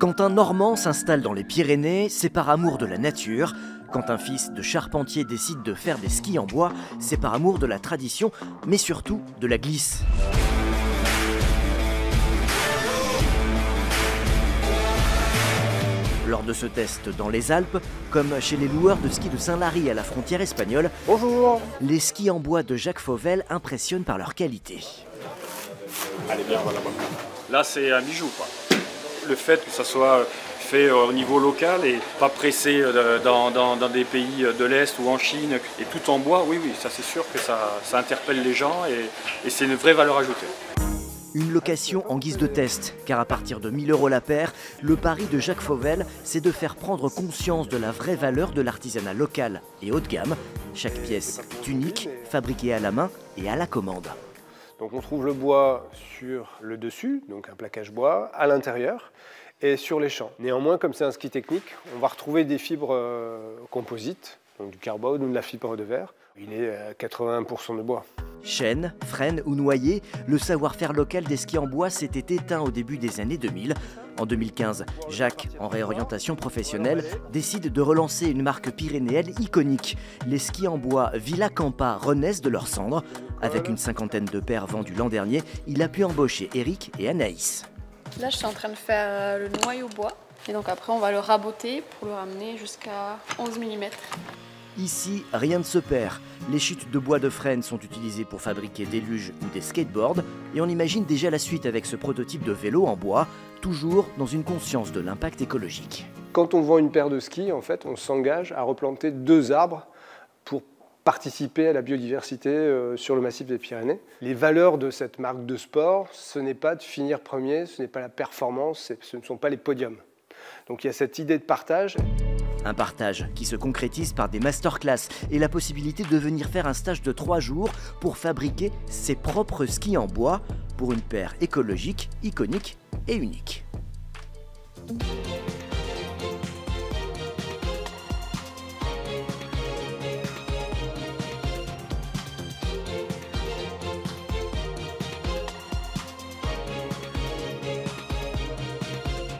Quand un Normand s'installe dans les Pyrénées, c'est par amour de la nature. Quand un fils de charpentier décide de faire des skis en bois, c'est par amour de la tradition, mais surtout de la glisse. Lors de ce test dans les Alpes, comme chez les loueurs de ski de Saint-Lary à la frontière espagnole, Bonjour les skis en bois de Jacques Fauvel impressionnent par leur qualité. Allez bien, voilà. Là, c'est un bijou. Quoi. Le fait que ça soit fait au niveau local et pas pressé euh, dans, des pays de l'Est ou en Chine, et tout en bois, oui, oui, ça c'est sûr que ça, interpelle les gens et, et c'est une vraie valeur ajoutée. Une location en guise de test, car à partir de 1000 euros la paire, le pari de Jacques Fauvel, c'est de faire prendre conscience de la vraie valeur de l'artisanat local et haut de gamme. Chaque pièce est unique, fabriquée à la main et à la commande. Donc on trouve le bois sur le dessus, donc un plaquage bois, à l'intérieur, et sur les champs. Néanmoins, comme c'est un ski technique, on va retrouver des fibres euh, composites, donc du carbone ou de la fibre de verre. Il est à 81% de bois. Chêne, frêne ou noyer, le savoir-faire local des skis en bois s'était éteint au début des années 2000. En 2015, Jacques, en réorientation professionnelle, décide de relancer une marque pyrénéenne iconique. Les skis en bois Villa Campa renaissent de leurs cendres. Avec une cinquantaine de paires vendues l'an dernier, il a pu embaucher Eric et Anaïs. Là, je suis en train de faire euh, le noyau bois. Et donc après, on va le raboter pour le ramener jusqu'à 11 mm. Ici, rien ne se perd. Les chutes de bois de frêne sont utilisées pour fabriquer des luges ou des skateboards, et on imagine déjà la suite avec ce prototype de vélo en bois, toujours dans une conscience de l'impact écologique. Quand on vend une paire de skis, en fait, on s'engage à replanter deux arbres participer à la biodiversité euh, sur le massif des Pyrénées. Les valeurs de cette marque de sport, ce n'est pas de finir premier, ce n'est pas la performance, ce ne sont pas les podiums. Donc il y a cette idée de partage. Un partage qui se concrétise par des masterclass et la possibilité de venir faire un stage de trois jours pour fabriquer ses propres skis en bois pour une paire écologique, iconique et unique.